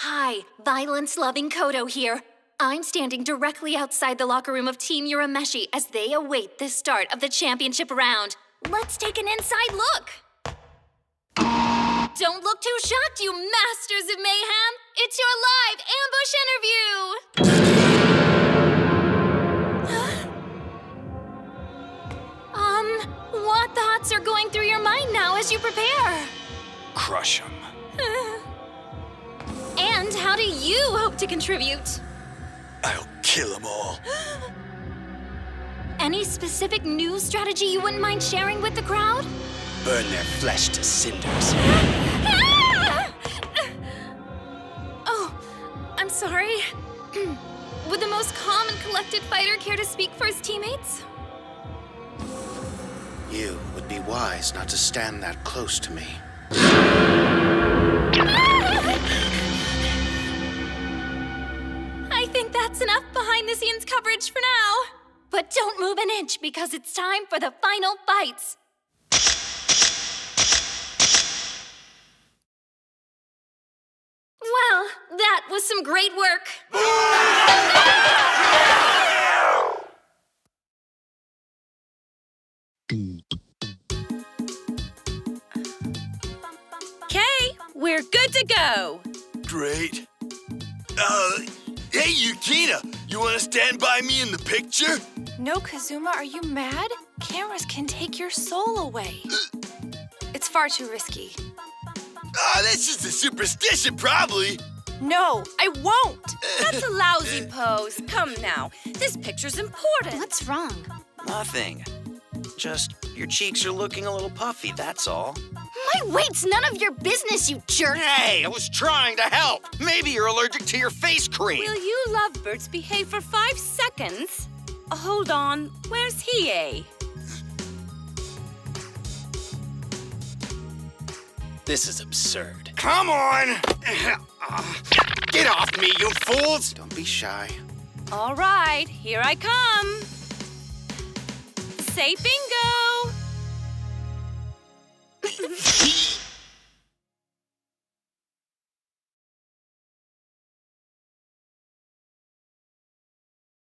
Hi, violence-loving Koto here. I'm standing directly outside the locker room of Team Urameshi as they await the start of the championship round. Let's take an inside look. Don't look too shocked, you masters of mayhem. It's your live ambush interview. um, what thoughts are going through your mind now as you prepare? Crush him. And how do you hope to contribute? I'll kill them all. Any specific new strategy you wouldn't mind sharing with the crowd? Burn their flesh to cinders. oh, I'm sorry. Would the most calm and collected fighter care to speak for his teammates? You would be wise not to stand that close to me. Think that's enough behind-the-scenes coverage for now. But don't move an inch because it's time for the final fights. Well, that was some great work. Okay, we're good to go. Great. Uh, hey, Yukina, you want to stand by me in the picture? No, Kazuma, are you mad? Cameras can take your soul away. It's far too risky. Ah, that's just a superstition, probably. No, I won't. That's a lousy pose. Come now, this picture's important. What's wrong? Nothing. Just your cheeks are looking a little puffy, that's all. My weight's none of your business, you jerk. Hey, I was trying to help. Maybe you're allergic to your face cream. Will you lovebirds behave for five seconds? Uh, hold on, where's Hiei? This is absurd. Come on! Get off me, you fools! Don't be shy. All right, here I come. Say bingo!